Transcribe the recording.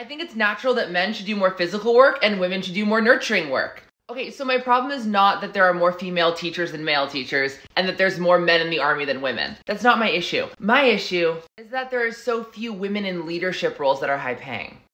I think it's natural that men should do more physical work and women should do more nurturing work. Okay, so my problem is not that there are more female teachers than male teachers and that there's more men in the army than women. That's not my issue. My issue is that there are so few women in leadership roles that are high paying.